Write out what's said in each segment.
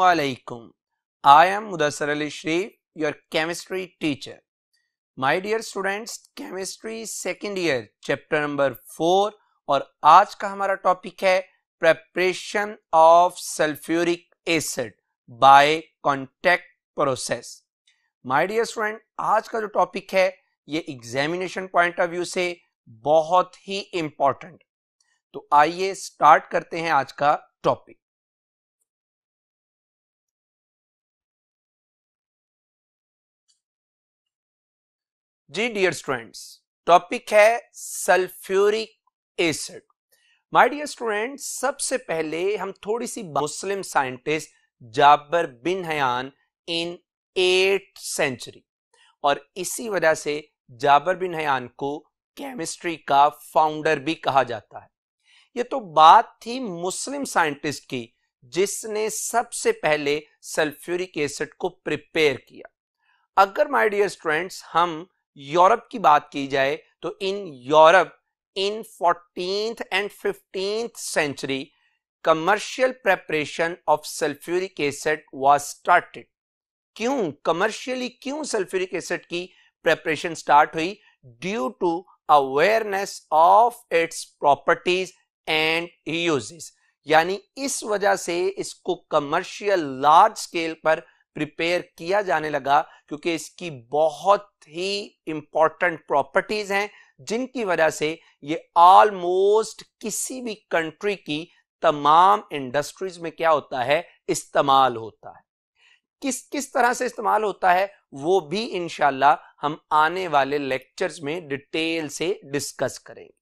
Alaikum. I am Mudassar Ali Sharif, your chemistry teacher. My dear students, chemistry second year, chapter number four और आज का हमारा topic है preparation of sulfuric acid by contact process. My dear student, आज का जो topic है ये एग्जामिनेशन पॉइंट ऑफ़ व्यू से बहुत ही इंपॉर्टेंट तो आइए स्टार्ट करते हैं आज का टॉपिक जी डियर स्टूडेंट्स टॉपिक है sulphuric acid my dear students सबसे पहले हम थोड़ी सी Muslim scientist Jabir bin Hayyan in eight century और इसी वजह से जाबर बिन हयान को केमिस्ट्री का फाउंडर भी कहा जाता है। ये तो बात थी मुस्लिम साइंटिस्ट की, जिसने सबसे पहले सल्फ्यूरिक एसिड को प्रिपेयर किया। अगर माय डियर स्टूडेंट्स हम यूरोप की बात की जाए तो in Europe, in fourteen and fifteenth century commercial preparation of sulphuric acid was started क्यों? कमर्शियली क्यों सल्फ्यूरिक एसिड की प्रेपरेशन स्टार्ट हुई? Due to awareness of its properties and uses यानी इस वजह से इसको कमर्शियल लार्ज स्केल पर प्रिपेयर किया जाने लगा क्योंकि इसकी बहुत ही इंपॉर्टेंट प्रॉपर्टीज़ हैं, जिनकी वजह से ये ऑलमोस्ट किसी भी कंट्री की तमाम इंडस्ट्रीज़ में क्या होता है? इस्तेमाल होता है। किस किस तरह से इस्तेमाल होता है? वो भी इनशाला हम आने वाले लेक्चर्स में डिटेल से डिस्कस करेंगे।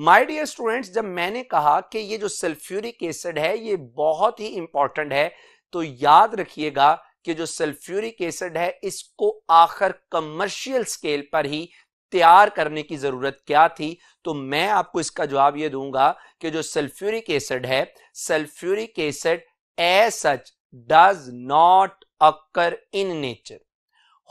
माय डियर स्टूडेंट्स जब मैंने कहा कि ये जो सल्फ्यूरिक एसिड है, ये बहुत ही इंपॉर्टेंट है तो याद रखिएगा कि जो सल्फ्यूरिक एसिड है, इसको आखिर कमर्शियल स्केल पर ही तैयार करने की ज़रूरत क्या थी? तो मैं आपको इसका जवाब ये दूँगा कि जो सल्फ्यूरिक एसिड है sulphuric acid as such does not occur in nature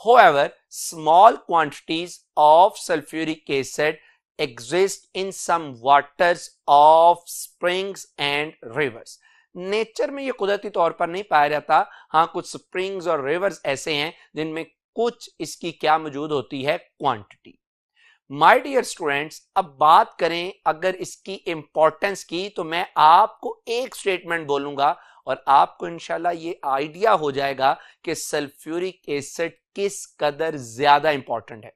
however small quantities of sulphuric acid exist in some waters of springs and rivers. Nature में ये कुदरती तौर पर नहीं पाया जाता। हाँ कुछ स्प्रिंग्स और रिवर्स ऐसे हैं जिनमें कुछ इसकी क्या मौजूद होती है? क्वांटिटी माय डियर स्टूडेंट्स अब बात करें अगर इसकी इंपॉर्टेंस की तो मैं आपको एक स्टेटमेंट बोलूँगा और आपको इंशाल्लाह ये आइडिया हो जाएगा कि सल्फ्यूरिक एसिड किस कदर ज़्यादा इंपॉर्टेंट है।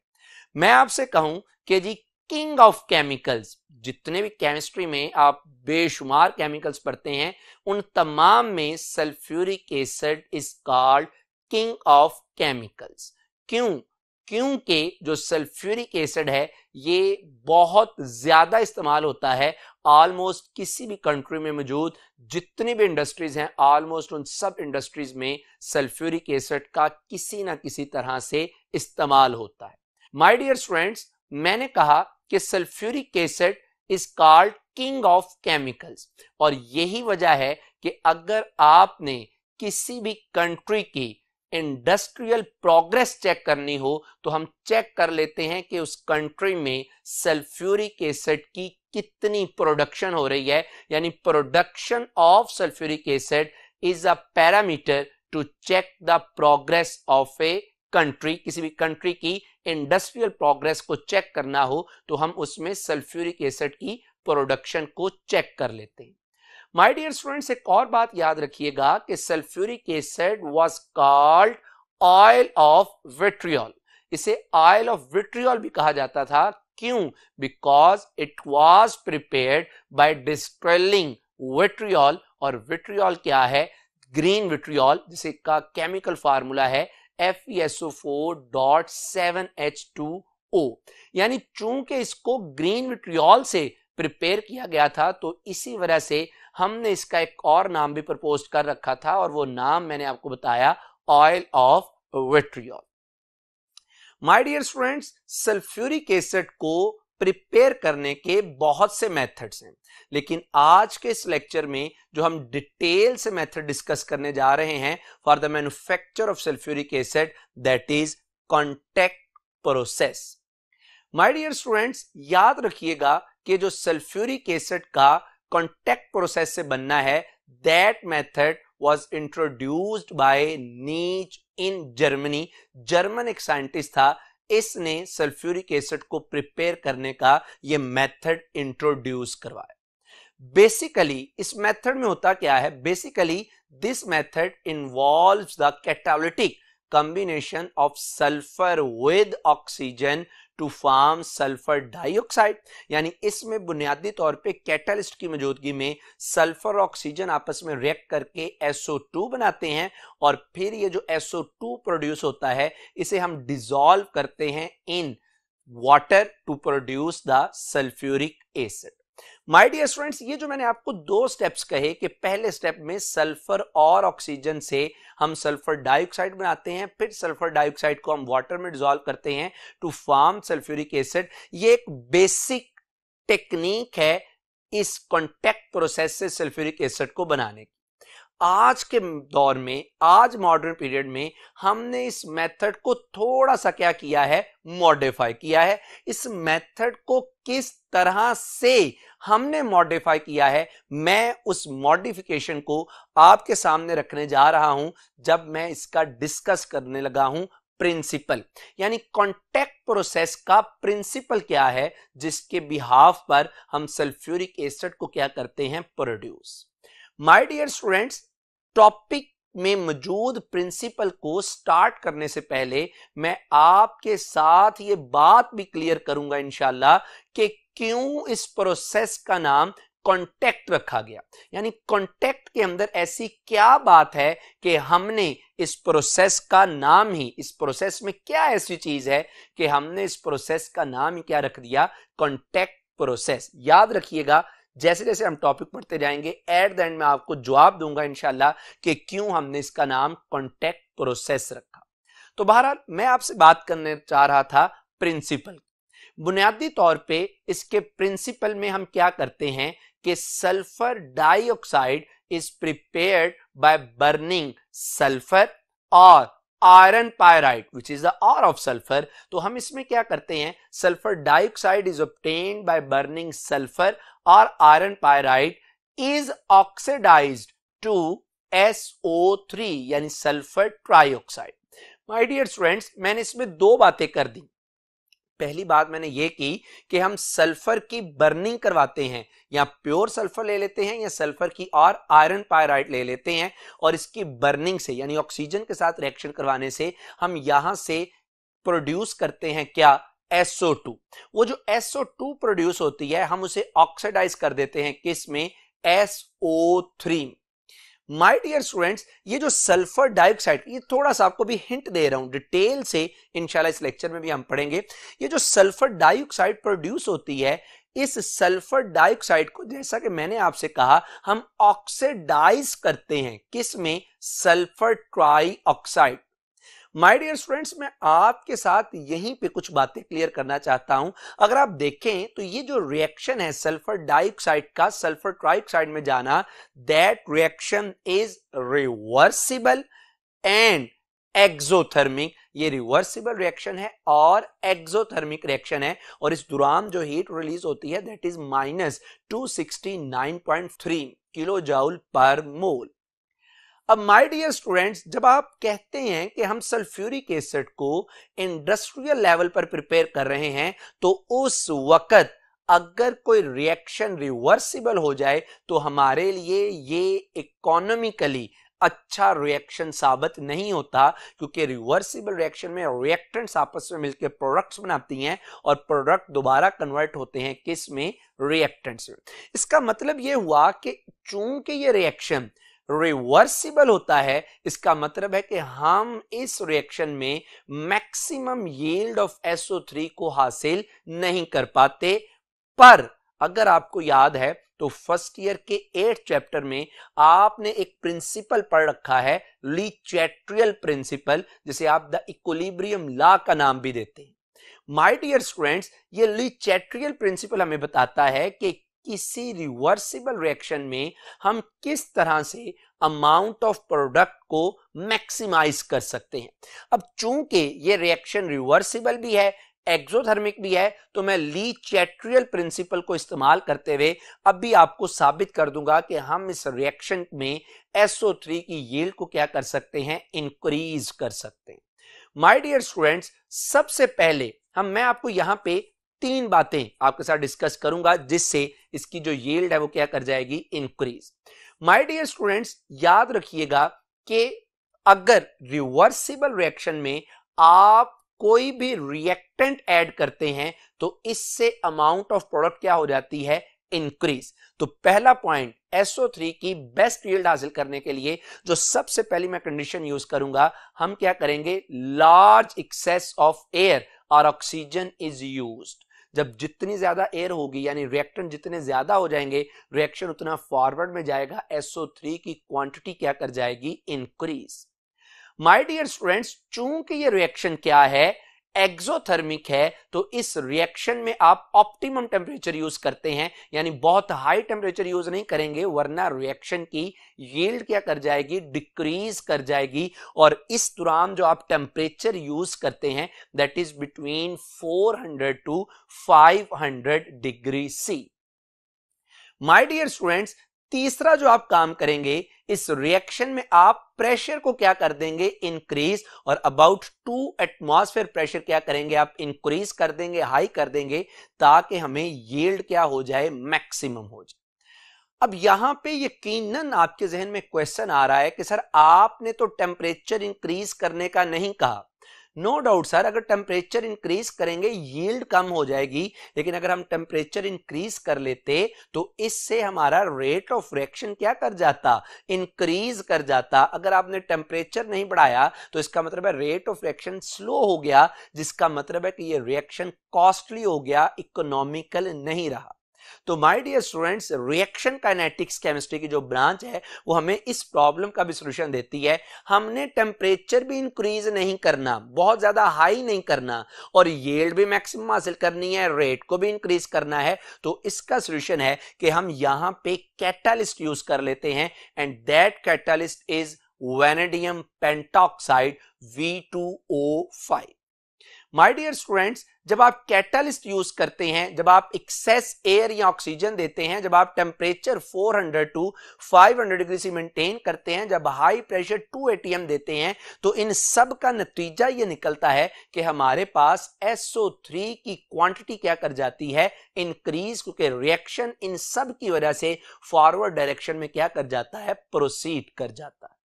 मैं आपसे कहूँ कि जी किंग ऑफ़ केमिकल्स जितने भी केमिस्ट्री में आप बेशुमार केमिकल्स पढ़ते हैं, उन तमाम में sulphuric acid is called king of chemicals क्यों? क्योंकि जो सल्फ्यूरिक एसिड है, ये बहुत ज़्यादा इस्तेमाल होता है ऑलमोस्ट किसी भी कंट्री में मौजूद, जितनी भी इंडस्ट्रीज़ हैं ऑलमोस्ट उन सब इंडस्ट्रीज़ में सल्फ्यूरिक एसिड का किसी ना किसी तरह से इस्तेमाल होता है। माय डियर स्टूडेंट्स मैंने कहा कि sulphuric acid is called king of chemicals और यही वजह है कि अगर आपने किसी भी कंट्री की इंडस्ट्रियल प्रोग्रेस चेक करनी हो तो हम चेक कर लेते हैं कि उस कंट्री में सल्फ्यूरिक एसिड की कितनी प्रोडक्शन हो रही है। यानी production of sulphuric acid is a parameter to check the progress of a country किसी भी कंट्री की इंडस्ट्रियल प्रोग्रेस को चेक करना हो तो हम उसमें सल्फ्यूरिक एसिड की प्रोडक्शन को चेक कर लेते हैं। माय डियर स्टूडेंट्स एक और बात याद रखिएगा कि sulphuric acid was called oil of vitriol इसे ऑयल ऑफ़ विट्रियल भी कहा जाता था। क्यों? Because it was prepared by distilling vitriol और विट्रियल क्या है? ग्रीन विट्रियल जिसे का केमिकल फार्मूला है FeSO4.7H2O यानी चूँकि इसको ग्रीन विट्रियोल से प्रिपेयर किया गया था तो इसी वजह से हमने इसका एक और नाम भी प्रपोज कर रखा था, और वो नाम मैंने आपको बताया oil of vitriol my dear students sulphuric acid को प्रिपेयर करने के बहुत से मेथड्स हैं। लेकिन आज के इस लेक्चर में जो हम डिटेल से मेथड डिस्कस करने जा रहे हैं for the manufacture of sulphuric acid that is contact process my dear students याद रखिएगा कि जो सल्फ्यूरिक एसिड का कॉन्टेक्ट प्रोसेस से बनना है that method was introduced by Knietsch in Germany German एक साइंटिस्ट था इसने सल्फ्यूरिक एसिड को प्रिपेयर करने का यह मेथड इंट्रोड्यूस करवाया। बेसिकली इस मेथड में होता क्या है? Basically this method involve the catalytic combination of sulphur with oxygen to form sulphur dioxide यानी इसमें बुनियादी तौर पे कैटलिस्ट की मौजूदगी में सल्फ़र ऑक्सीजन आपस में रिएक्ट करके SO2 बनाते हैं और फिर ये जो SO2 प्रोड्यूस होता है, इसे हम डिजोल्व करते हैं in water to produce the sulphuric acid my dear students ये जो मैंने आपको दो स्टेप्स कहे कि पहले स्टेप में सल्फ़र और ऑक्सीजन से हम सल्फ़र डाइऑक्साइड बनाते हैं, फिर सल्फ़र डाइऑक्साइड को हम वाटर में डिजोल्व करते हैं टू फॉर्म सल्फ्यूरिक एसिड ये एक बेसिक टेक्निक है इस कॉन्टेक्ट प्रोसेस से सल्फ्यूरिक एसिड को बनाने की। आज के दौर में, आज मॉडर्न पीरियड में हमने इस मेथड को थोड़ा सा क्या किया है? मॉडिफाई किया है। इस मेथड को किस तरह से हमने मॉडिफाई किया है? मैं उस मॉडिफिकेशन को आपके सामने रखने जा रहा हूँ जब मैं इसका डिस्कस करने लगा हूँ प्रिंसिपल यानी कॉन्टेक्ट प्रोसेस का प्रिंसिपल क्या है? जिसके बिहाफ पर हम सल्फ्यूरिक एसिड को क्या करते हैं? Produce my dear students topic में मौजूद प्रिंसिपल को स्टार्ट करने से पहले मैं आपके साथ ये बात भी क्लियर करूँगा इंशाला कि क्यों इस प्रोसेस का नाम कॉन्टेक्ट रखा गया। यानी कॉन्टेक्ट के अंदर ऐसी क्या बात है कि हमने इस प्रोसेस का नाम ही, इस प्रोसेस में क्या ऐसी चीज़ है कि हमने इस प्रोसेस का नाम ही क्या रख दिया? कॉन्टेक्ट प्रोसेस याद रखिएगा जैसे जैसे हम टॉपिक पढ़ते जाएँगे एट द एंड में आपको जवाब दूँगा इंशाला कि क्यों हमने इसका नाम कॉन्टेक्ट प्रोसेस रखा। तो बहरहाल, मैं आपसे बात करने चाह रहा था प्रिंसिपल बुनियादी तौर पे इसके प्रिंसिपल में हम क्या करते हैं कि sulphur dioxide is prepared by burning sulphur और iron pyrite which is the ore of sulphur तो हम इसमें क्या करते हैं? Sulphur dioxide is obtain by burning sulphur और iron pyrite is oxidised to SO3 यानी sulphur trioxide my dear students मैंने इसमें दो बातें कर दी। पहली बात मैंने ये की कि हम सल्फ़र की बर्निंग करवाते हैं, या प्योर सल्फ़र ले लेते हैं, या सल्फ़र की और आयरन पायराइड ले लेते हैं, और इसकी बर्निंग से, यानी ऑक्सीजन के साथ रिएक्शन करवाने से हम यहाँ से प्रोड्यूस करते हैं क्या? SO2 वो जो SO2 प्रोड्यूस होती है, हम उसे ऑक्सीडाइज कर देते हैं किसमें? SO3 माय डियर स्टूडेंट्स ये जो सल्फ़र डाइऑक्साइड ये थोड़ा सा आपको भी हिंट दे रहा हूँ। डिटेल से इंशाल्लाह इस लेक्चर में भी हम पढ़ेंगे। ये जो सल्फ़र डाइऑक्साइड प्रोड्यूस होती है, इस सल्फ़र डाइऑक्साइड को जैसा कि मैंने आपसे कहा, हम ऑक्सीडाइज करते हैं। किसमें sulphur trioxide my dear students मैं आपके साथ यहीं पे कुछ बातें क्लियर करना चाहता हूँ। अगर आप देखें तो ये जो रिएक्शन है सल्फ़र डाइऑक्साइड का सल्फ़र ट्राइऑक्साइड में जाना that reaction is reversible and exothermic ये रिवर्सिबल रिएक्शन है और एक्सोथर्मिक रिएक्शन है। और इस दौरान जो हीट रिलीज़ होती है that is minus two sixty nine point three kilo joule per mole अब माय डियर स्टूडेंट्स जब आप कहते हैं कि हम सल्फ्यूरिक एसिड को इंडस्ट्रियल लेवल पर प्रिपेयर कर रहे हैं तो उस वक्त अगर कोई रिएक्शन रिवर्सिबल हो जाए तो हमारे लिए ये इकोनॉमिकली अच्छा रिएक्शन साबित नहीं होता, क्योंकि रिवर्सिबल रिएक्शन में रिएक्टेंट्स आपस में मिलकर प्रोडक्ट्स बनाती हैं और प्रोडक्ट दोबारा कन्वर्ट होते हैं किसमें? रिएक्टेंट्स में। इसका मतलब ये हुआ कि चूँकि ये रिएक्शन रिवर्सिबल होता है, इसका मतलब है कि हम इस रिएक्शन में मैक्सिमम यील्ड ऑफ़ SO3 को हासिल नहीं कर पाते। पर अगर आपको याद है तो फ़र्स्ट ईयर के एट चैप्टर में आपने एक प्रिंसिपल पढ़ रखा है लीचैट्रियल प्रिंसिपल जिसे आप द इक्विलिब्रियम लॉ का नाम भी देते हैं। माय डियर स्टूडेंट्स ये लीचैट्रियल प्रिंसिपल हमें बताता है कि किसी रिवर्सिबल रिएक्शन में हम किस तरह से अमाउंट ऑफ़ प्रोडक्ट को मैक्सिमाइज कर सकते हैं? अब चूँकि ये रिएक्शन रिवर्सिबल भी है एक्सोथर्मिक भी है तो मैं ली चैट्रियल प्रिंसिपल को इस्तेमाल करते हुए अब भी आपको साबित कर दूँगा कि हम इस रिएक्शन में SO3 की यील्ड को क्या कर सकते हैं? इंक्रीज कर सकते हैं। माय डियर स्टूडेंट्स सबसे पहले हम, मैं आपको यहाँ पे तीन बातें आपके साथ डिस्कस करूँगा, जिससे इसकी जो यील्ड है वो क्या कर जाएगी? इंक्रीज माय डियर स्टूडेंट्स याद रखिएगा कि अगर रिवर्सिबल रिएक्शन में आप कोई भी रिएक्टेंट ऐड करते हैं तो इससे अमाउंट ऑफ़ प्रोडक्ट क्या हो जाती है? इंक्रीज तो पहला पॉइंट SO3 की बेस्ट यील्ड हासिल करने के लिए जो सबसे पहली मैं कंडीशन यूज़ करूँगा, हम क्या करेंगे? लार्ज एक्सेस ऑफ़ एयर और ऑक्सीजन इज़ यूज्ड जब जितनी ज़्यादा एयर होगी, यानी रिएक्टेंट जितने ज़्यादा हो जाएँगे रिएक्शन उतना फॉरवर्ड में जाएगा SO3 की क्वांटिटी क्या कर जाएगी? इंक्रीज माई डियर स्टूडेंट्स चूँकि ये रिएक्शन क्या है एक्सोथर्मिक है तो इस रिएक्शन में आप ऑप्टिमम टेम्परेचर यूज़ करते हैं, यानी बहुत हाई टेम्परेचर यूज़ नहीं करेंगे, वरना रिएक्शन की यील्ड क्या कर जाएगी? डिक्रीज कर जाएगी। और इस दौरान जो आप टेम्परेचर यूज़ करते हैं that is between 400 to 500 degree C my dear students तीसरा जो आप काम करेंगे, इस रिएक्शन में आप प्रेशर को क्या कर देंगे? इंक्रीज और अबाउट टू एटमॉस्फेयर प्रेशर क्या करेंगे? आप इंक्रीज कर देंगे हाई कर देंगे, ताकि हमें यील्ड क्या हो जाए? मैक्सिमम हो जाए। अब यहाँ पे यकीनन आपके जहन में क्वेश्चन आ रहा है कि, सर, आपने तो टेम्परेचर इंक्रीज करने का नहीं कहा। नो डाउट सर अगर टेम्परेचर इंक्रीज करेंगे यील्ड कम हो जाएगी, लेकिन अगर हम टेम्परेचर इंक्रीज कर लेते तो इससे हमारा रेट ऑफ़ रिएक्शन क्या कर जाता? इंक्रीज कर जाता। अगर आपने टेम्परेचर नहीं बढ़ाया तो इसका मतलब है रेट ऑफ़ रिएक्शन स्लो हो गया, जिसका मतलब है कि ये रिएक्शन कॉस्टली हो गया इकोनॉमिकल नहीं रहा। तो my dear students reaction kinetics chemistry की जो ब्रांच है, वो हमें इस प्रॉब्लम का भी सोल्यूशन देती है। हमने टेम्परेचर भी इंक्रीज नहीं करना, बहुत ज़्यादा हाई नहीं करना, और येल्ड भी मैक्सिमम हासिल करनी है रेट को भी इंक्रीज करना है। तो इसका सोल्यूशन है कि हम यहाँ पे कैटालिस्ट यूज़ कर लेते हैं and that catalyst is vanadium pentoxide V2O5 my dear students जब आप कैटलिस्ट यूज़ करते हैं, जब आप एक्सेस एयर या ऑक्सीजन देते हैं, जब आप टेम्परेचर 400 टू 500 डिग्री से मेंटेन करते हैं, जब हाई प्रेशर 2 एटीएम देते हैं तो इन सब का नतीजा ये निकलता है कि हमारे पास SO3 की क्वांटिटी क्या कर जाती है? इंक्रीज क्योंकि रिएक्शन इन सब की वजह से फॉरवर्ड डायरेक्शन में क्या कर जाता है? प्रोसीड कर जाता है।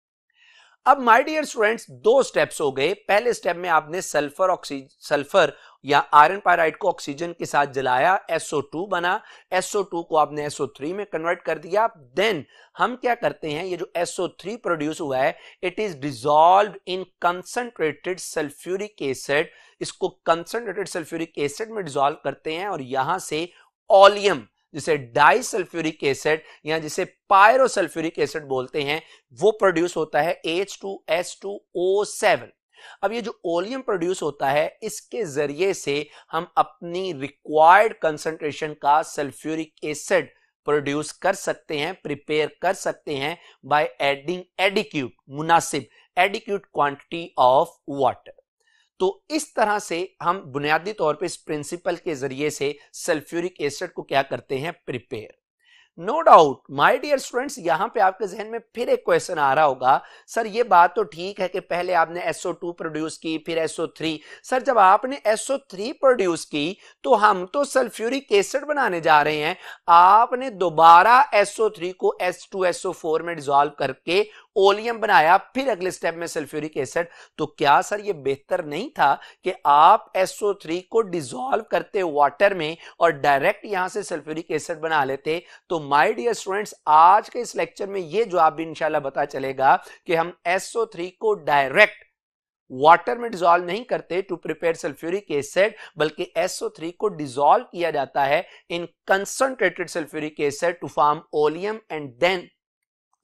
अब माय डियर स्टूडेंट्स दो स्टेप्स हो गए। पहले स्टेप में आपने सल्फ़र ऑक्सीजन सल्फ़र या आयरन पायराइड को ऑक्सीजन के साथ जलाया SO2 बना। SO2 को आपने SO3 में कन्वर्ट कर दिया। देन हम क्या करते हैं? ये जो SO3 प्रोड्यूस हुआ है it is dissolve in concentrated sulphuric acid इसको कंसंट्रेटेड सल्फ्यूरिक एसिड में डिजॉल्व करते हैं और यहाँ से ओलियम जिसे डाइसल्फ्यूरिक एसिड या जिसे पायरोसल्फ्यूरिक एसिड बोलते हैं, वो प्रोड्यूस होता है H2S2O7 अब ये जो ओलियम प्रोड्यूस होता है, इसके ज़रिए से हम अपनी रिक्वायर्ड कंसंट्रेशन का सल्फ्यूरिक एसिड प्रोड्यूस कर सकते हैं प्रिपेयर कर सकते हैं बाय एडिंग एडिक्यूट मुनासिब एडिक्यूट क्वांटिटी ऑफ़ वाटर तो इस तरह से हम बुनियादी तौर पे इस प्रिंसिपल के ज़रिए से सल्फ्यूरिक एसिड को क्या करते हैं? Prepare no doubt my dear students यहाँ पे आपके जहन में फिर एक क्वेश्चन आ रहा होगा। सर, ये बात तो ठीक है कि पहले आपने SO2 प्रोड्यूस की, फिर SO3 सर, जब आपने SO3 प्रोड्यूस की तो हम तो सल्फ्यूरिक एसिड बनाने जा रहे हैं। आपने दोबारा SO3 को H2SO4 में डिजोल्व करके ओलियम बनाया, फिर अगले स्टेप में सल्फ्यूरिक एसिड। तो क्या सर ये बेहतर नहीं था कि आप SO3 को डिजोल्व करते वाटर में और डायरेक्ट यहाँ से सल्फ्यूरिक एसिड बना लेते? तो माय डियर स्टूडेंट्स आज के इस लेक्चर में ये जो आप इंशाल्लाह पता चलेगा कि हम SO3 को डायरेक्ट वाटर में डिजोल्व नहीं करते टू प्रिपेयर सल्फ्यूरिक एसिड, बल्कि SO3 को डिजोल्व किया जाता है in concentrated sulphuric acid to form oleum and then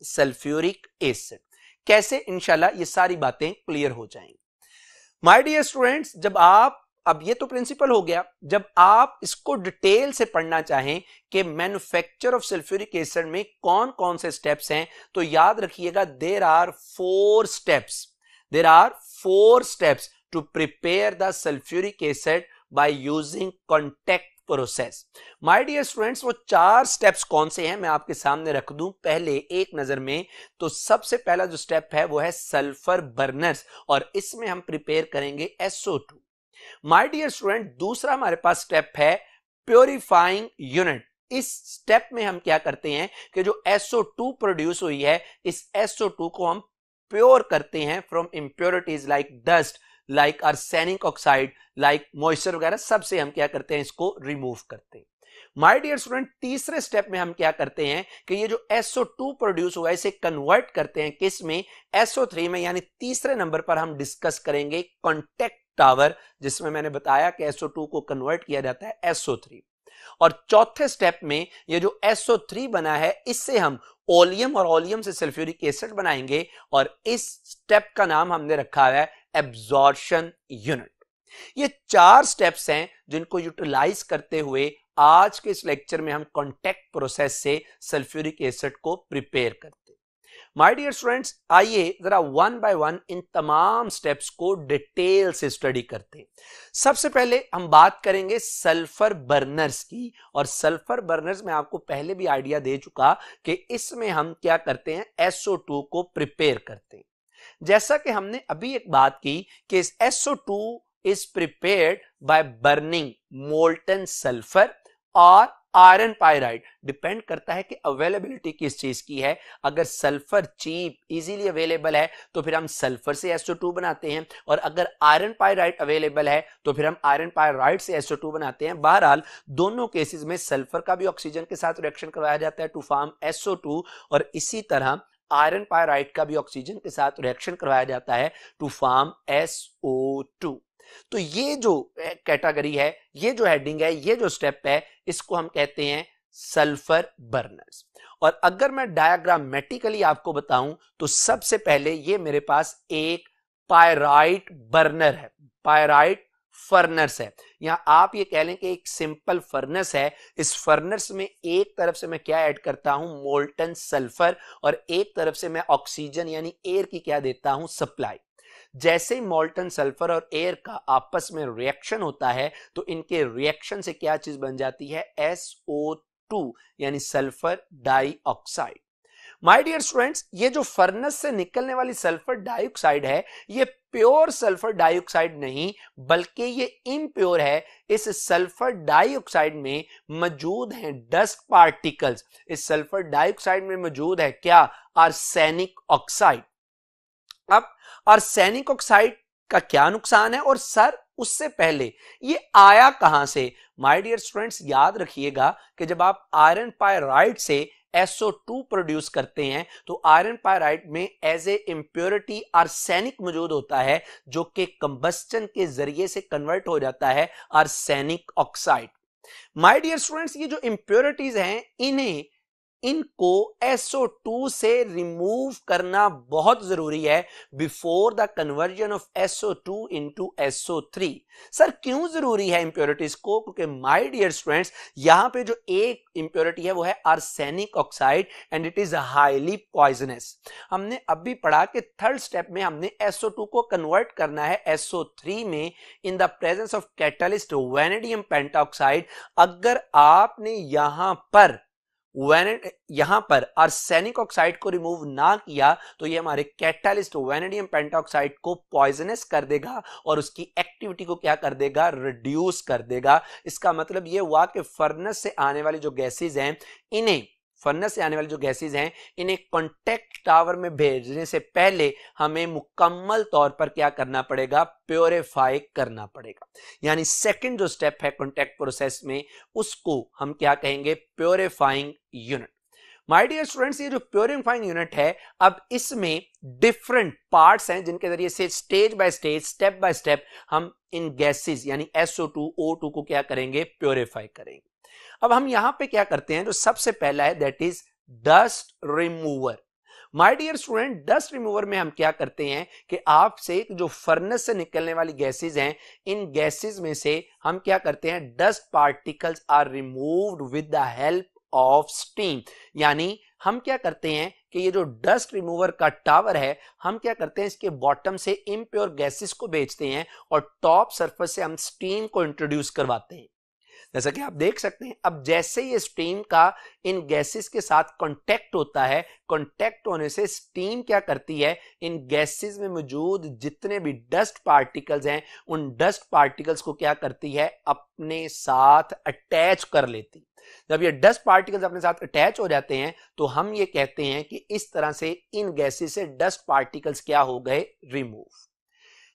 sulphuric acid. कैसे? इंशाल्लाह ये सारी बातें क्लियर हो जाएँगी। माय डियर स्टूडेंट्स जब आप, अब ये तो प्रिंसिपल हो गया, जब आप इसको डिटेल से पढ़ना चाहें कि मैन्युफैक्चर ऑफ़ सल्फ्यूरिक एसिड में कौन कौन से स्टेप्स हैं तो याद रखिएगा there are four steps there are four steps to prepare the sulphuric acid by using contact process my dear students वो चार स्टेप्स कौन से हैं? मैं आपके सामने रख दूँ। पहले एक नज़र में तो सबसे पहला जो स्टेप है वो है सल्फ़र बर्नर्स और इसमें हम प्रिपेयर करेंगे SO2 माय डियर स्टूडेंट दूसरा हमारे पास स्टेप है प्योरीफाइंग यूनिट इस स्टेप में हम क्या करते हैं कि जो SO2 प्रोड्यूस हुई है, इस SO2 को हम प्योर करते हैं from impurities like dust like arsenic oxide like moisture वगैरह, सबसे हम क्या करते हैं, इसको रिमूव करते हैं। माय डियर स्टूडेंट तीसरे स्टेप में हम क्या करते हैं कि ये जो SO2 प्रोड्यूस हुआ है, इसे कन्वर्ट करते हैं किसमें? SO3 में, यानी तीसरे नंबर पर हम डिस्कस करेंगे कॉन्टेक्ट टावर जिसमें मैंने बताया कि SO2 को कन्वर्ट किया जाता है SO3 और चौथे स्टेप में ये जो SO3 बना है, इससे हम ओलियम और ओलियम से सल्फ्यूरिक एसिड बनाएँगे और इस स्टेप का नाम हमने रखा है एब्जॉर्शन यूनिट ये चार स्टेप्स हैं जिनको यूटिलाइज करते हुए आज के इस लेक्चर में हम कॉन्टेक्ट प्रोसेस से सल्फ्यूरिक एसिड को प्रिपेयर करते माय डियर स्टूडेंट्स आइए जरा वन बाय वन इन तमाम स्टेप्स को डिटेल से स्टडी करते सबसे पहले हम बात करेंगे सल्फ़र बर्नर्स की और सल्फ़र बर्नर्स में आपको पहले भी आइडिया दे चुका कि इसमें हम क्या करते हैं SO2 को प्रिपेयर करते हैं। जैसा कि हमने अभी एक बात की कि इस SO2 is prepared by burning molten sulphur और आयरन पायराइड डिपेंड करता है कि अवेलेबिलिटी किस चीज़ की है। अगर सल्फ़र चीप इजीली अवेलेबल है तो फिर हम सल्फ़र से SO2 बनाते हैं। और अगर आयरन पायराइड अवेलेबल है तो फिर हम आयरन पायराइड से SO2 बनाते हैं। बहरहाल, दोनों केसेस में सल्फ़र का भी ऑक्सीजन के साथ रिएक्शन करवाया जाता है टू फॉर्म SO2 और इसी तरह आयरन पायराइड का भी ऑक्सीजन के साथ रिएक्शन करवाया जाता है टू फॉर्म SO2 तो ये जो कैटेगरी है, ये जो हेडिंग है, ये जो स्टेप है, इसको हम कहते हैं सल्फ़र बर्नर्स। और अगर मैं डायग्रामेटिकली आपको बताऊँ तो सबसे पहले ये मेरे पास एक पायराइट बर्नर है। पायराइट फर्नस है। यहाँ आप ये कह लें कि एक सिंपल फर्नस है। इस फर्नस में एक तरफ़ से मैं क्या ऐड करता हूँ? मोल्टन सल्फ़र और एक तरफ़ से मैं ऑक्सीजन यानी एयर की क्या देता हूँ? सप्लाई। जैसे मोल्टन सल्फ़र और एयर का आपस में रिएक्शन होता है तो इनके रिएक्शन से क्या चीज़ बन जाती है? SO2 यानी sulphur dioxide. My dear students, ये जो फर्नस से निकलने वाली सल्फ़र डाइऑक्साइड है, ये प्योर सल्फ़र डाइऑक्साइड नहीं, बल्कि ये इम्प्योर है। इस सल्फ़र डाइऑक्साइड में मौजूद हैं डस्ट पार्टिकल्स इस सल्फ़र डाइऑक्साइड में मौजूद है क्या? आर्सेनिक ऑक्साइड अब आर्सेनिक ऑक्साइड का क्या नुकसान है और सर, उससे पहले ये आया कहाँ से? माय डियर स्टूडेंट्स याद रखिएगा कि जब आप आयरन पायराइड से SO2 प्रोड्यूस करते हैं तो आयरन पायराइट में एज ए इम्प्योरिटी आर्सेनिक मौजूद होता है, जो कि कंबस्टन के ज़रिए से कन्वर्ट हो जाता है arsenic oxide my dear students ये जो इम्प्योरिटीज हैं, इन्हें इनको SO2 से रिमूव करना बहुत ज़रूरी है before the conversion of SO2 into SO3 sir, क्यों ज़रूरी है इंप्योरिटीज को? क्योंकि माय डियर स्टूडेंट्स यहाँ पे जो एक इंप्योरिटी है, वो है arsenic oxide and it is highly poisonous हमने अभी पढ़ा कि थर्ड स्टेप में हमने SO2 को कन्वर्ट करना है SO3 में in the presence of catalyst vanadium pentoxide अगर आपने यहाँ पर यहाँ पर आर्सेनिक ऑक्साइड को रिमूव ना किया तो ये हमारे कैटालिस्ट वेनेडियम पेंटाऑक्साइड को पॉइजनस कर देगा और उसकी एक्टिविटी को क्या कर देगा? रिड्यूस कर देगा। इसका मतलब ये हुआ कि फर्नेस से आने वाली जो गैसेज हैं, इन्हें फर्नेस से आने वाली जो गैसेज हैं, इन्हें कॉन्टेक्ट टावर में भेजने से पहले हमें मुकम्मल तौर पर क्या करना पड़ेगा? प्योरीफाई करना पड़ेगा। यानी सेकंड जो स्टेप है कॉन्टेक्ट प्रोसेस में, उसको हम क्या कहेंगे? Purifying unit my dear students ये जो प्योरीफाइंग यूनिट है, अब इसमें डिफरेंट पार्ट्स हैं जिनके ज़रिए से stage by stage step by step हम इन गैसेस यानी SO2 O2 को क्या करेंगे? प्योरीफाई करेंगे। अब हम यहाँ पे क्या करते हैं, जो सबसे पहला है that is dust remover my dear student dust remover में हम क्या करते हैं कि आपसे जो फर्नेस से निकलने वाली गैसेज हैं, इन गैसेज में से हम क्या करते हैं dust particles are removed with the help of steam यानी हम क्या करते हैं कि ये जो डस्ट रिमूवर का टावर है, हम क्या करते हैं, इसके बॉटम से इम्प्योर गैसेस को बेचते हैं और टॉप सरफेस से हम स्टीम को इंट्रोड्यूस करवाते हैं। जैसा कि आप देख सकते हैं, अब जैसे ये स्टीम का इन गैसेस के साथ कांटेक्ट होता है कांटेक्ट होने से स्टीम क्या करती है? इन गैसेस में मौजूद जितने भी डस्ट पार्टिकल्स हैं, उन डस्ट पार्टिकल्स को क्या करती है? अपने साथ अटैच कर लेती जब ये डस्ट पार्टिकल्स अपने साथ अटैच हो जाते हैं तो हम ये कहते हैं कि इस तरह से इन गैसेस से डस्ट पार्टिकल्स क्या हो गए? रिमूव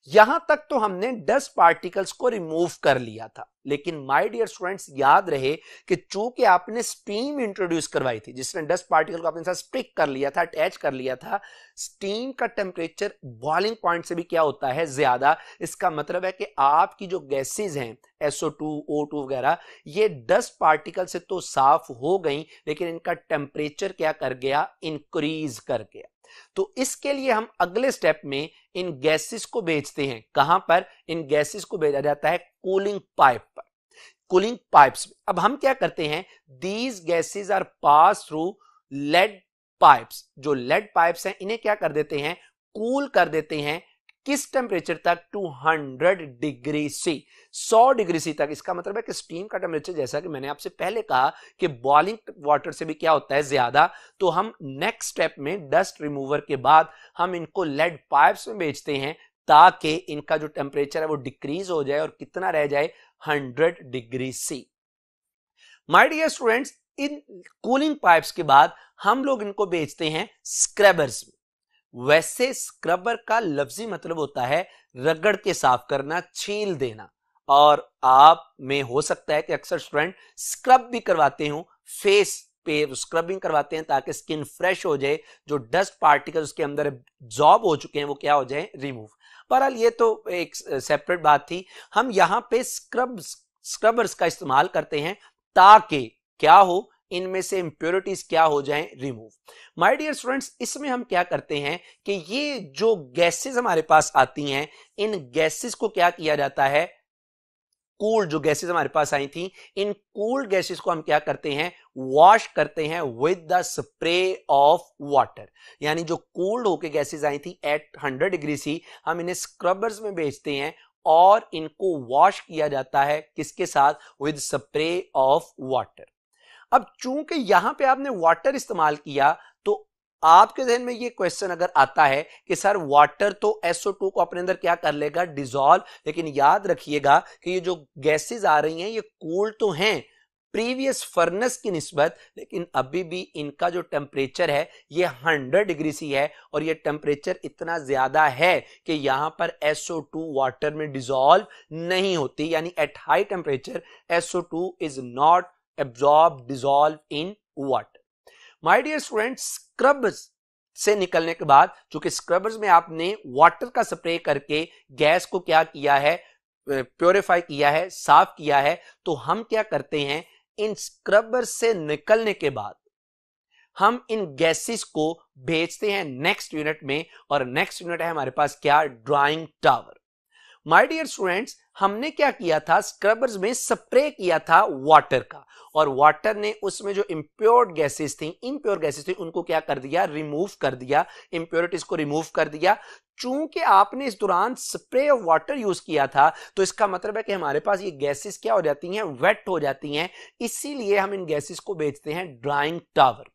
यहाँ तक तो हमने डस्ट पार्टिकल्स को रिमूव कर लिया था। लेकिन माय डियर स्टूडेंट्स याद रहे कि चूँकि आपने स्टीम इंट्रोड्यूस करवाई थी जिसने डस्ट पार्टिकल को अपने साथ स्टिक कर लिया था अटैच कर लिया था स्टीम का टेम्परेचर बॉइलिंग पॉइंट से भी क्या होता है? ज़्यादा। इसका मतलब है कि आपकी जो गैसेज हैं SO2, O2 वगैरह ये डस्ट पार्टिकल से तो साफ़ हो गई लेकिन इनका टेम्परेचर क्या कर गया? इंक्रीज कर गया। तो इसके लिए हम अगले स्टेप में इन गैसेस को बेचते हैं। कहाँ पर? इन गैसेस को भेजा जाता है कूलिंग पाइप पर। कूलिंग पाइप्स अब हम क्या करते हैं? These gases are pass through lead pipes जो लेड पाइप्स हैं, इन्हें क्या कर देते हैं? कूल कर देते हैं किस टेम्परेचर तक? 200 डिग्री सी 100 डिग्री सी तक। इसका मतलब है कि स्टीम का टेम्परेचर जैसा कि मैंने आपसे पहले कहा कि बॉइलिंग वाटर से भी क्या होता है? ज़्यादा। तो हम नेक्स्ट स्टेप में डस्ट रिमूवर के बाद हम इनको लेड पाइप्स में बेचते हैं ताकि इनका जो टेम्परेचर है वो डिक्रीज हो जाए और कितना रह जाए? 100 degree C my dear students in cooling pipes के बाद हम लोग इनको बेचते हैं स्क्रबर्स में। वैसे स्क्रबर का लफ्जी मतलब होता है रगड़ के साफ़ करना, छील देना। और आप में हो सकता है कि अक्सर स्टूडेंट स्क्रब भी करवाते हो, फेस पे स्क्रबिंग करवाते हैं ताकि स्किन फ्रेश हो जाए, जो डस्ट पार्टिकल उसके अंदर जॉब हो चुके हैं, वो क्या हो जाए रिमूव बहरहाल, ये तो एक सेपरेट बात थी। हम यहाँ पे स्क्रब स्क्रबर्स का इस्तेमाल करते हैं ताकि क्या हो इनमें से इंप्योरिटीज क्या हो जाएँ रिमूव माय डियर स्टूडेंट्स इसमें हम क्या करते हैं कि ये जो गैसेस हमारे पास आती हैं, इन गैसेस को क्या किया जाता है? कूल्ड जो गैसेस हमारे पास आई थी, इन कूल्ड गैसेस को हम क्या करते हैं? वॉश करते हैं with the spray of water यानी जो कूल्ड होके गैसेस आई थी एट 100 डिग्री सी हम इन्हें स्क्रबर्स में बेचते हैं और इनको वॉश किया जाता है किसके साथ? विद स्प्रे ऑफ़ वाटर अब चूँकि यहाँ पे आपने वाटर इस्तेमाल किया तो आपके जहन में ये क्वेश्चन अगर आता है कि सर वाटर तो SO2 को अपने अंदर क्या कर लेगा? डिजोल्व लेकिन याद रखिएगा कि ये जो गैसेस आ रही हैं, ये कूल तो हैं। प्रीवियस फर्नेस की निस्बत, लेकिन अभी भी इनका जो टेम्परेचर है, ये 100 डिग्री सी है और ये टेम्परेचर इतना ज़्यादा है कि यहाँ पर SO2 वाटर में डिजोल्व नहीं होती। यानी at high temperature SO2 is not absorb dissolve in water my dear student scrub से निकलने के बाद, चूँकि स्क्रबर्स में आपने वाटर का स्प्रे करके गैस को क्या किया है प्योरीफाई किया है, साफ़ किया है तो हम क्या करते हैं, इन स्क्रबर से निकलने के बाद, हम इन गैसेस को भेजते हैं नेक्स्ट यूनिट में, और नेक्स्ट यूनिट है हमारे पास क्या? Drying tower my dear students हमने क्या किया था? स्क्रबर्स में स्प्रे किया था वाटर का। और वाटर ने उसमें जो इम्प्योर्ड गैसेस थी इम्प्योर गैसेस थी, उनको क्या कर दिया? रिमूव कर दिया। इम्प्योरिटीज को रिमूव कर दिया। चूँकि आपने इस दौरान स्प्रे ऑफ़ वाटर यूज़ किया था तो इसका मतलब है कि हमारे पास ये गैसेस क्या हो जाती हैं? वेट हो जाती हैं। इसीलिए हम इन गैसेस को बेचते हैं ड्राइंग टावर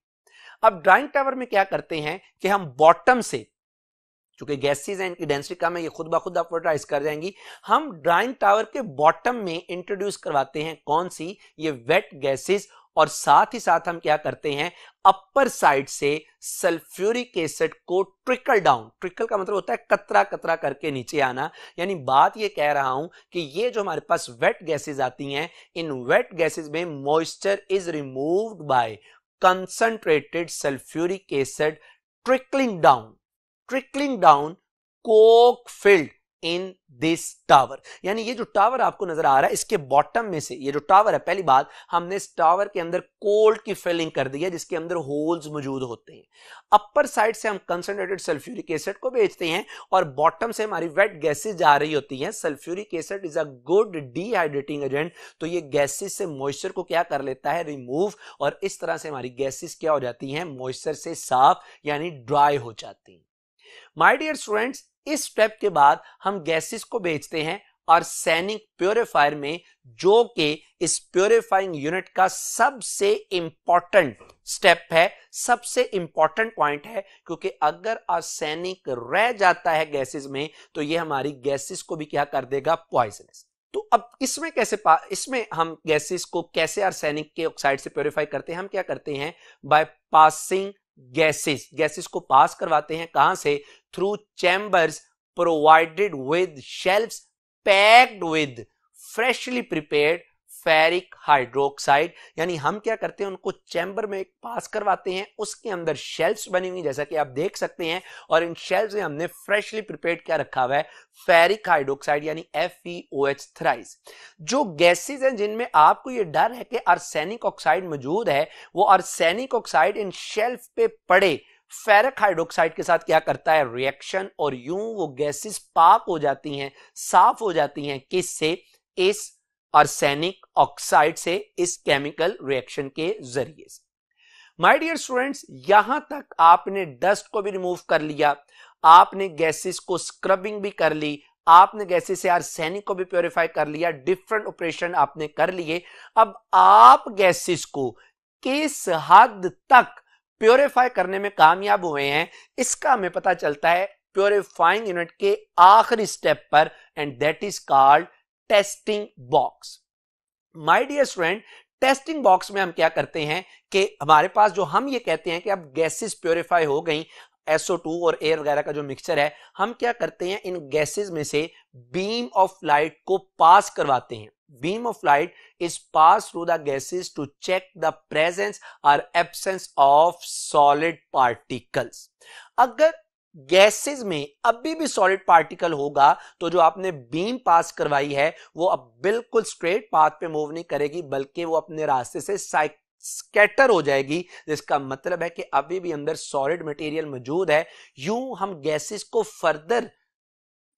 अब ड्राइंग टावर में क्या करते हैं कि हम बॉटम से चूँकि गैसेज है इनकी डेंसिटी कम है, ये खुद ब खुद अपोटाइज कर जाएँगी। हम ड्राइंग टावर के बॉटम में इंट्रोड्यूस करवाते हैं कौन सी? ये वेट गैसेज और साथ ही साथ हम क्या करते हैं? अपर साइड से सल्फ्यूरिक एसिड को ट्रिकल डाउन ट्रिकल का मतलब होता है कतरा कतरा करके नीचे आना। यानी बात ये कह रहा हूँ कि ये जो हमारे पास वेट गैसेज आती हैं, इन वेट गैसेज में moisture is removed by concentrated sulphuric acid trickling down trickling down coke filled in this tower यानी ये जो टावर आपको नज़र आ रहा है, इसके बॉटम में से, ये जो टावर है, पहली बात, हमने इस टावर के अंदर कोल्ड की फिलिंग कर दी है, जिसके अंदर होल्स मौजूद होते हैं। अपर साइड से हम कंसंट्रेटेड सल्फ्यूरिक एसिड को भेजते हैं और बॉटम से हमारी वेट गैसेज जा रही होती हैं। Sulphuric acid is a good dehydrating agent तो ये गैसेज से मॉइस्चर को क्या कर लेता है? रिमूव और इस तरह से हमारी गैसेज क्या हो जाती हैं? मॉइस्चर से साफ़, यानी ड्राई हो जाती हैं। माय डियर स्टूडेंट्स इस स्टेप के बाद हम गैसेस को बेचते हैं और सैनिक प्योरीफायर में जो कि इस प्योरीफाइंग यूनिट का सबसे इंपॉर्टेंट स्टेप है, सबसे इंपॉर्टेंट पॉइंट है, क्योंकि अगर आर्सेनिक रह जाता है गैसेस में तो ये हमारी गैसेस को भी क्या कर देगा? पॉइजनस तो अब इसमें कैसे इसमें हम गैसेस को कैसे आर्सेनिक के ऑक्साइड से प्योरीफाई करते हैं? हम क्या करते हैं? बाय पासिंग गैसेस गैसेस को पास करवाते हैं कहाँ से? Through chambers provided with shelf packed with freshly prepared ferric hydroxide, यानी हम क्या करते हैं, उनको चैम्बर में पास करवाते हैं, उसके अंदर शेल्फ्स बनी हुई जैसा कि आप देख सकते हैं, और इन शेल्फ्स में हमने फ्रेशली प्रिपेयर्ड क्या रखा हुआ है फेरिक हाइड्रोक्साइड, यानी एफ़ ओ एच थ्राइस जो गैसेज हैं, जिनमें आपको ये डर है कि आर्सेनिक ऑक्साइड मौजूद है, वो आर्सेनिक ऑक्साइड इन शेल्फ पे पड़े। फेरक हाइड्रोक्साइड के साथ क्या करता है, रिएक्शन, और यूँ वो गैसेस पाक हो जाती हैं, साफ़ हो जाती हैं, किससे? इस आर्सेनिक ऑक्साइड से इस केमिकल रिएक्शन के ज़रिए से। माय डियर स्टूडेंट्स यहाँ तक आपने डस्ट को भी रिमूव कर लिया, आपने गैसेस को स्क्रबिंग भी कर ली, आपने गैसेस से आर्सेनिक को भी प्योरीफाई कर लिया डिफरेंट ऑपरेशन आपने कर लिए। अब आप गैसेस को किस हद तक प्योरीफाई करने में कामयाब हुए हैं, इसका हमें पता चलता है प्योरीफाइंग यूनिट के आखिरी स्टेप पर and that is called testing box my dear student testing box में हम क्या करते हैं कि हमारे पास जो हम ये कहते हैं कि अब गैसेस प्योरीफाई हो गई SO2 और एयर वगैरह का जो मिक्सचर है, हम क्या करते हैं, इन गैसेस में से बीम ऑफ़ लाइट को पास करवाते हैं। Beam of light is pass through the gases to check the presence और एब्सेंस ऑफ़ सॉलिड पार्टिकल्स अगर गैसेस में अभी भी सॉलिड पार्टिकल होगा तो जो आपने बीम पास करवाई है, वो अब बिल्कुल स्ट्रेट पाथ पे मूव नहीं करेगी, बल्कि वो अपने रास्ते से स्कैटर हो जाएगी। जिसका मतलब है कि अभी भी अंदर सॉलिड मटेरियल मौजूद है। यूँ हम गैसेस को फर्दर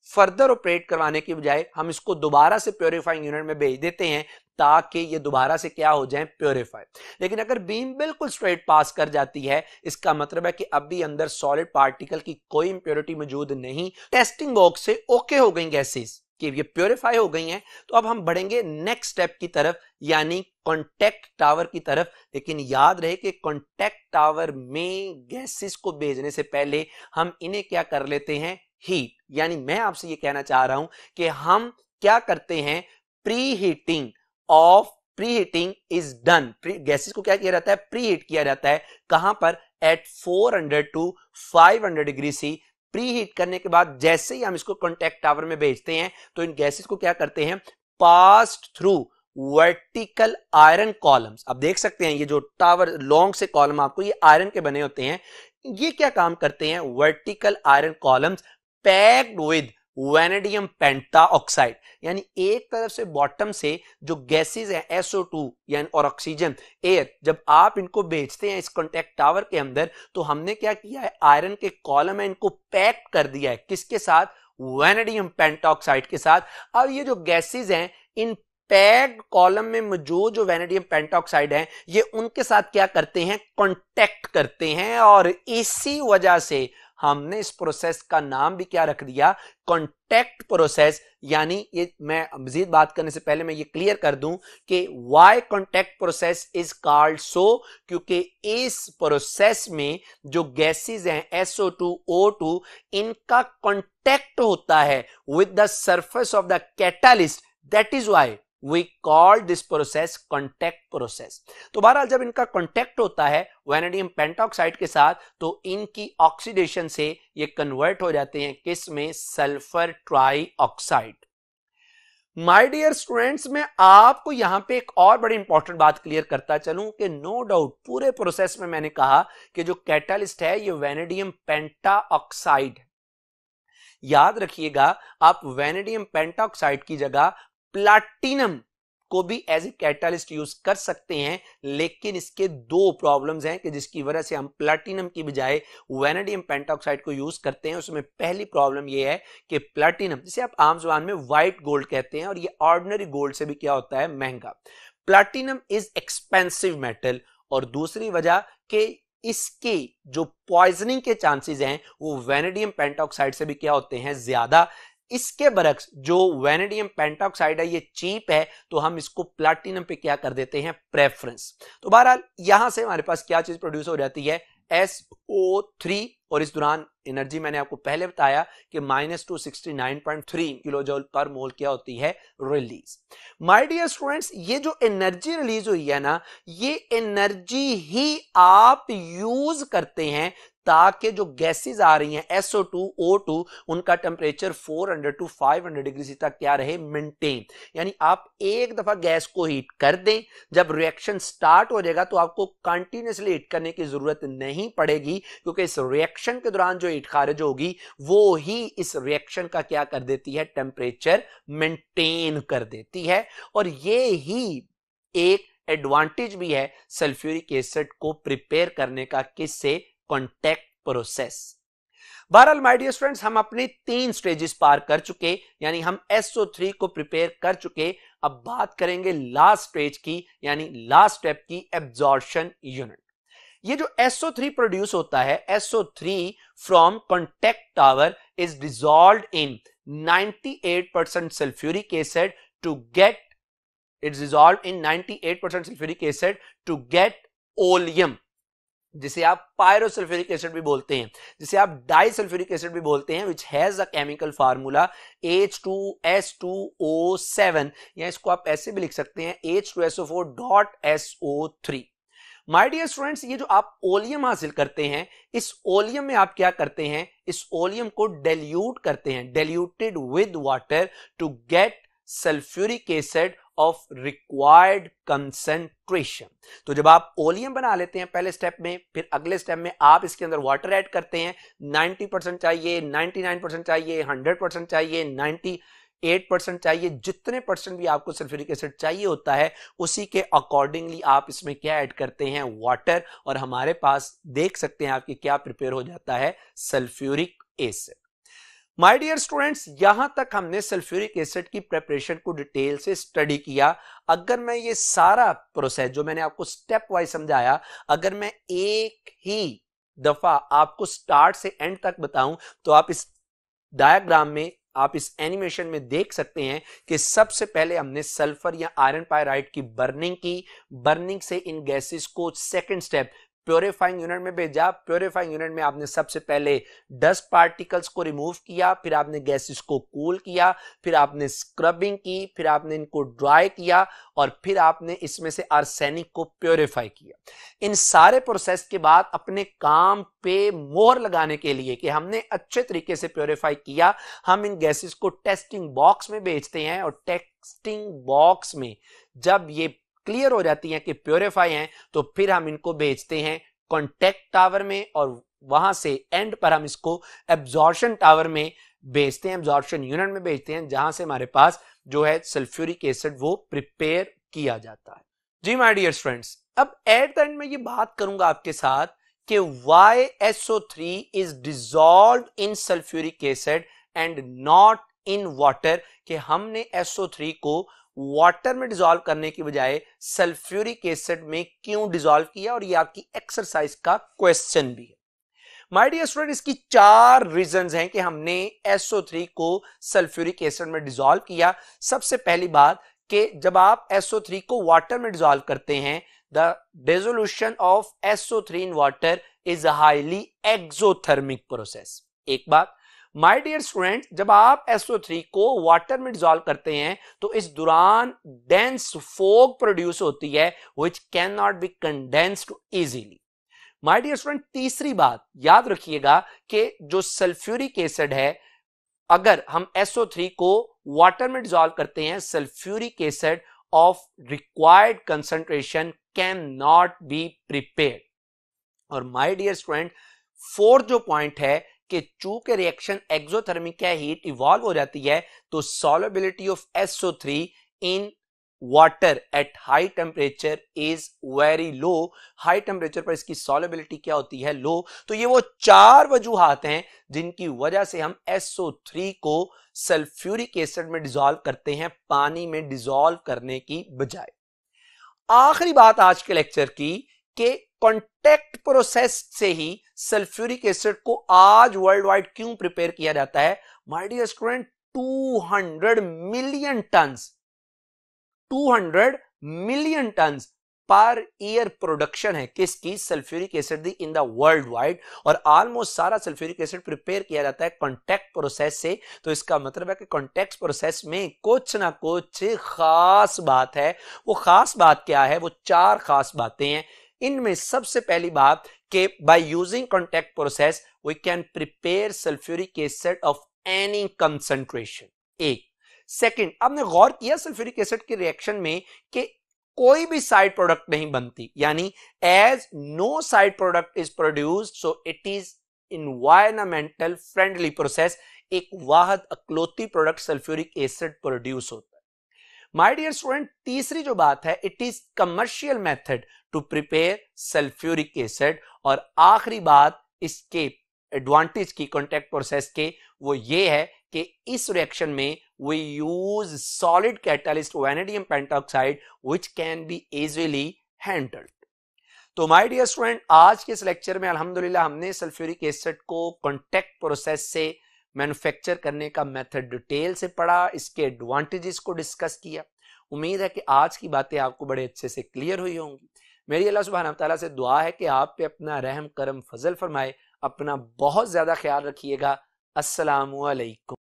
फर्दर ऑपरेट करवाने की बजाय हम इसको दोबारा से प्योरीफाइंग यूनिट में भेज देते हैं। ताकि ये दोबारा से क्या हो जाए प्योरीफाई लेकिन अगर बीम बिल्कुल स्ट्रेट पास कर जाती है, इसका मतलब है कि अब भी अंदर सॉलिड पार्टिकल की कोई इंप्योरिटी मौजूद नहीं। टेस्टिंग बॉक्स से ओके हो गई गैसेस कि ये प्योरीफाई हो गई हैं। तो अब हम बढ़ेंगे नेक्स्ट स्टेप की तरफ़, यानी कॉन्टेक्ट टावर की तरफ़। लेकिन याद रहे कि कॉन्टेक्ट टावर में गैसेस को भेजने से पहले हम इन्हें क्या कर लेते हैं? हीट यानी मैं आपसे ये कहना चाह रहा हूँ कि हम क्या करते हैं? Pre heating of pre heating is done gases को क्या किया जाता है? प्री हीट किया जाता है। कहाँ पर? At 400 to 500 degree C pre heat करने के बाद जैसे ही हम इसको कॉन्टेक्ट टावर में भेजते हैं तो इन गैसेस को क्या करते हैं? Passed through vertical iron columns अब देख सकते हैं, ये जो टावर लॉन्ग से कॉलम आपको ये आयरन के बने होते हैं, ये क्या काम करते हैं? Vertical iron columns packed with vanadium penta oxide यानी एक तरफ़ से बॉटम से जो गैसेस हैं SO2 यानी और ऑक्सीजन एयर जब आप इनको बेचते हैं इस कॉन्टेक्ट टावर के अंदर तो हमने क्या किया है? आयरन के कॉलम है, इनको पैक कर दिया है। किसके साथ? वेनेडियम पेंटाऑक्साइड के साथ। अब ये जो गैसेस हैं, इन पैग कॉलम में मौजूद जो वेनेडियम पेंटाऑक्साइड है, ये उनके साथ क्या करते हैं? कॉन्टेक्ट करते हैं और इसी वजह से हमने इस प्रोसेस का नाम भी क्या रख दिया? कॉन्टेक्ट प्रोसेस यानी ये मैं मजीद बात करने से पहले मैं ये क्लियर कर दूँ कि why contact process is called so क्योंकि इस प्रोसेस में जो गैसेस हैं SO2O2 इनका कॉन्टेक्ट होता है with the surface of the catalyst that is why we call this process contact process तो बहरहाल, जब इनका कॉन्टेक्ट होता है वेनेडियम पेंटॉक्साइड के साथ तो इनकी ऑक्सीडेशन से ये कन्वर्ट हो जाते हैं किसमें? Sulphur tri oxide my dear students मैं आपको यहाँ पे एक और बड़ी इंपॉर्टेंट बात क्लियर करता चलूँ कि नो डाउट पूरे प्रोसेस में मैंने कहा कि जो कैटालिस्ट है, ये वेनेडियम पेंटा ऑक्साइड याद रखिएगा, आप वेनेडियम पेंटॉक्साइड की जगह प्लाटिनम को भी एज ए कैटालिस्ट यूज़ कर सकते हैं, लेकिन इसके दो प्रॉब्लम्स हैं कि जिसकी वजह से हम प्लेटिनम की बजाय वेनेडियम पेंटॉक्साइड को यूज़ करते हैं। उसमें पहली प्रॉब्लम यह है कि प्लेटिनम, जिसे आप आम जबान में व्हाइट गोल्ड कहते हैं, और ये ऑर्डिनरी गोल्ड से भी क्या होता है? महँगा। प्लेटिनम इज़ एक्सपेंसिव मेटल और दूसरी वजह कि इसके जो पॉइजनिंग के चांसेस हैं, वो वेनेडियम पेंटॉक्साइड से भी क्या होते हैं? ज़्यादा। इसके बरक्स जो वेनेडियम पेंटॉक्साइड है, ये चीप है तो हम इसको प्लाटिनम पे क्या कर देते हैं? प्रेफरेंस। तो बहरहाल, यहाँ से हमारे पास क्या चीज़ प्रोड्यूस हो जाती है? SO3 और इस दौरान एनर्जी मैंने आपको पहले बताया कि minus two sixty nine point three kilo joule पर मोल क्या होती है? रिलीज़। माय डियर स्टूडेंट्स, ये जो एनर्जी रिलीज़ हुई है ना, ये एनर्जी ही आप यूज़ करते हैं ताकि जो गैसेस आ रही हैं SO2, O2 उनका टेम्परेचर 400 टू 500 डिग्री तक क्या रहे? मेंटेन यानी आप एक दफ़ा गैस को हीट कर दें जब रिएक्शन स्टार्ट हो जाएगा तो आपको कंटिन्यूसली हीट करने की ज़रूरत नहीं पड़ेगी क्योंकि इस रिएक्शन के दौरान जो हीट खारिज होगी वो ही इस रिएक्शन का क्या कर देती है? टेम्परेचर मेंटेन कर देती है। और ये ही एक एडवांटेज भी है सल्फ्यूरिक एसिड को प्रिपेयर करने का किससे? कॉन्टेक्ट प्रोसेस बहरहाल माय डियर स्टूडेंट्स हम अपने तीन स्टेजेस पार कर चुके, यानी हम SO3 को प्रिपेयर कर चुके। अब बात करेंगे लास्ट स्टेज की, यानी लास्ट स्टेप की एब्जॉर्शन यूनिट ये जो SO3 प्रोड्यूस होता है SO3 from contact tower is dissolve in 98% sulphuric acid to get its dissolve in 98% sulphuric acid to get oleum जिसे आप पायरोसल्फ्यूरिक एसिड भी बोलते हैं, जिसे आप डाइसल्फ्यूरिक एसिड भी बोलते हैं which has a chemical formula H2S2O7 या इसको आप ऐसे भी लिख सकते हैं H2SO4.SO3 माय डियर स्टूडेंट्स ये जो आप ओलियम हासिल करते हैं, इस ओलियम में आप क्या करते हैं, इस ओलियम को डेल्यूट करते हैं diluted with water to get sulphuric acid of required concentration तो जब आप ओलियम बना लेते हैं पहले स्टेप में, फिर अगले स्टेप में आप इसके अंदर वाटर ऐड करते हैं 90 परसेंट चाहिए 99 परसेंट चाहिए 100 परसेंट चाहिए 98 परसेंट चाहिए, जितने परसेंट भी आपको सल्फ्यूरिक एसिड चाहिए होता है, उसी के अकॉर्डिंगली आप इसमें क्या ऐड करते हैं? वाटर और हमारे पास देख सकते हैं आपकी क्या प्रिपेयर हो जाता है sulphuric acid my dear students यहाँ तक हमने सल्फ्यूरिक एसिड की प्रेपरेशन को डिटेल से स्टडी किया। अगर मैं ये सारा प्रोसेस जो मैंने आपको स्टेप वाइज समझाया, अगर मैं एक ही दफ़ा आपको स्टार्ट से एंड तक बताऊँ तो आप इस डायग्राम में, आप इस एनिमेशन में देख सकते हैं कि सबसे पहले हमने सल्फ़र या आयरन पायराइड की बर्निंग की। बर्निंग से इन गैसेस को सेकंड स्टेप प्योरीफाइंग यूनिट में भेजा। प्योरीफाइंग यूनिट में आपने सबसे पहले डस्ट पार्टिकल्स को रिमूव किया, फिर आपने गैसेस को कूल किया, फिर आपने स्क्रबिंग की, फिर आपने इनको ड्राई किया और फिर आपने इसमें से आर्सेनिक को प्योरीफाई किया। इन सारे प्रोसेस के बाद अपने काम पे मोहर लगाने के लिए कि हमने अच्छे तरीके से प्योरीफाई किया, हम इन गैसेस को टेस्टिंग बॉक्स में भेजते हैं और टेस्टिंग बॉक्स में जब ये क्लियर हो जाती हैं कि प्योरीफाई हैं तो फिर हम इनको भेजते हैं कॉन्टेक्ट टावर में और वहाँ से एंड पर हम इसको एब्जॉर्शन टावर में भेजते हैं एब्जॉर्शन यूनिट में भेजते हैं, जहाँ से हमारे पास जो है सल्फ्यूरिक एसिड वो प्रिपेयर किया जाता है। जी माय डियर फ्रेंड्स अब एट द एंड में ये बात करूँगा आपके साथ कि why S O three is dissolve in sulphuric acid and not in water कि हमने एसओ थ्री को वाटर में डिजोल्व करने की बजाय सल्फ्यूरिक एसिड में क्यों डिजोल्व किया? और ये आपकी एक्सरसाइज का क्वेश्चन भी है। माय डियर स्टूडेंट इसकी चार रीजन हैं कि हमने SO3 को सल्फ्यूरिक एसिड में डिजोल्व किया। सबसे पहली बात कि जब आप SO3 को वाटर में डिजोल्व करते हैं the dissolution of SO3 in water is highly exothermic process एक बात माय डियर स्टूडेंट जब आप SO3 को वाटर में डिजोल्व करते हैं तो इस दौरान डेंस फोग प्रोड्यूस होती है which can not be condensed easily my dear student तीसरी बात, याद रखिएगा कि जो सल्फ्यूरिक एसिड है, अगर हम SO3 को वाटर में डिजोल्व करते हैं sulphuric acid of required concentration can not be prepare और माय डियर स्टूडेंट फोर्थ जो पॉइंट है कि चूँकि रिएक्शन एक्सोथर्मिक हीट इवॉल्व हो जाती है तो solubility of SO3 in water at high temperature is very low high temperature पर इसकी सॉलेबिलिटी क्या होती है? लो तो ये वो चार वजूहत हैं जिनकी वजह से हम SO3 को सल्फ्यूरिक एसिड में डिजोल्व करते हैं, पानी में डिजोल्व करने की बजाय। आखिरी बात आज के लेक्चर की कि कॉन्टेक्ट प्रोसेस से ही सल्फ्यूरिक एसिड को आज वर्ल्ड वाइड क्यों प्रिपेयर किया जाता है? My dear student 200 million ton 200 million ton पर ईयर प्रोडक्शन है किसकी? Sulphuric acid the in the world wide और ऑलमोस्ट सारा सल्फ्यूरिक एसिड प्रिपेयर किया जाता है कॉन्टेक्ट प्रोसेस से। तो इसका मतलब है कि कॉन्टेक्ट प्रोसेस में कुछ ना कुछ खास बात है। वो खास बात क्या है? वो चार खास बातें हैं। इनमें सबसे पहली बात कि by using contact process we can prepare sulphuric acid of any concentration एक. सेकंड आपने गौर किया सल्फ्यूरिक एसिड के रिएक्शन में कि कोई भी साइड प्रोडक्ट नहीं बनती, यानी as no side product is produced so it is environmental friendly process एक वाहद अकलौती प्रोडक्ट सल्फ्यूरिक एसिड प्रोड्यूस होता माय डियर स्टूडेंट तीसरी जो बात है it is commercial method to prepare sulphuric acid और आखिरी बात इसके एडवांटेज की कॉन्टेक्ट प्रोसेस के, वो ये है कि इस रिएक्शन में we use solid catalyst vanadium pentoxide which can be easily handled तो माय डियर स्टूडेंट आज के इस लेक्चर में, अल्हम्दुलिल्लाह, हमने सल्फ्यूरिक एसिड को कॉन्टेक्ट प्रोसेस से मैन्युफैक्चर करने का मेथड डिटेल से पढ़ा, इसके एडवांटेजेस को डिस्कस किया। उम्मीद है कि आज की बातें आपको बड़े अच्छे से क्लियर हुई होंगी। मेरी अल्लाह सुबहाना तला से दुआ है कि आप पे अपना रहम, करम, फजल फरमाए। अपना बहुत ज़्यादा ख्याल रखिएगा। अस्सलाम वालेकुम